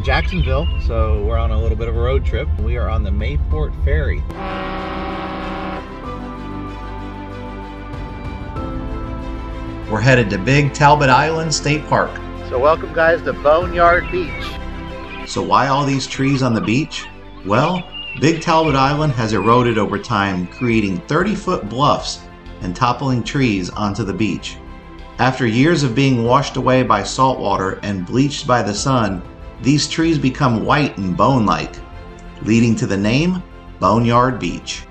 in Jacksonville, so we're on a little bit of a road trip. We are on the Mayport Ferry. We're headed to Big Talbot Island State Park. So welcome guys to Boneyard Beach. So why all these trees on the beach? Well, Big Talbot Island has eroded over time, creating 30 foot bluffs and toppling trees onto the beach. After years of being washed away by salt water and bleached by the sun, these trees become white and bone like, leading to the name Boneyard Beach.